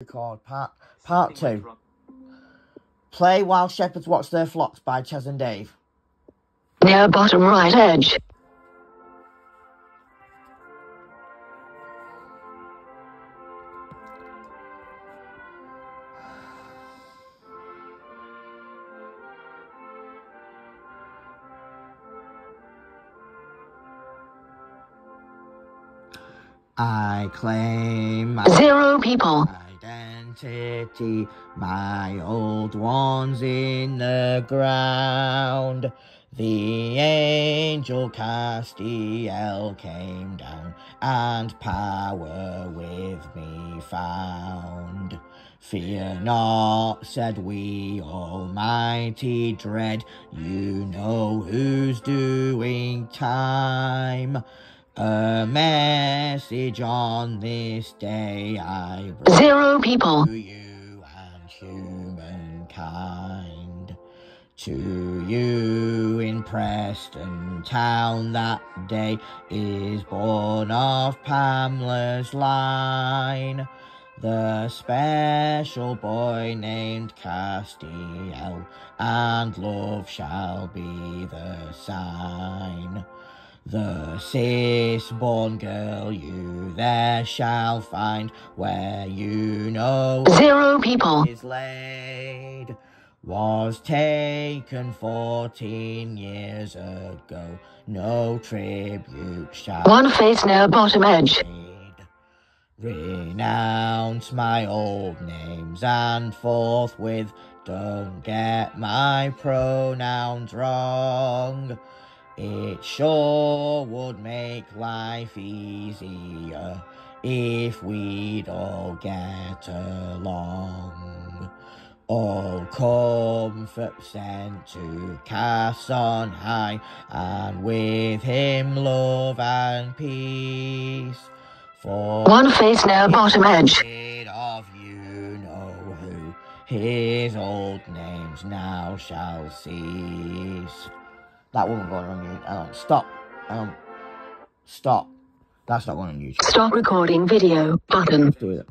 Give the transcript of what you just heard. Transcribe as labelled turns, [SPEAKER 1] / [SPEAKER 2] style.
[SPEAKER 1] Record part part two. Play while shepherds watch their flocks by Chas and Dave.
[SPEAKER 2] Near bottom right edge.
[SPEAKER 1] I claim my
[SPEAKER 2] Zero people.
[SPEAKER 1] Identity, my old ones in the ground. The angel Castiel came down, and power with me found. Fear not, said we, Almighty dread, you know who's doing time. A message on this day I bring
[SPEAKER 2] Zero people.
[SPEAKER 1] to you and humankind. To you in Preston town that day is born of Pamela's line. The special boy named Castiel, and love shall be the sign. The cis-born girl you there shall find, where you know
[SPEAKER 2] Zero people.
[SPEAKER 1] is laid was taken fourteen years ago. No tribute shall
[SPEAKER 2] One face near bottom edge.
[SPEAKER 1] Renounce my old names and forthwith don't get my pronouns wrong. It sure would make life easier if we'd all get along. All comfort sent to Cass on high, and with him love and peace. For
[SPEAKER 2] One face near bottom edge.
[SPEAKER 1] of you know who his old names now shall cease. That wasn't going on YouTube. Um, Hang on, stop. Hang on. Stop. That's not going on YouTube.
[SPEAKER 2] Stop recording video button.
[SPEAKER 1] Let's do it.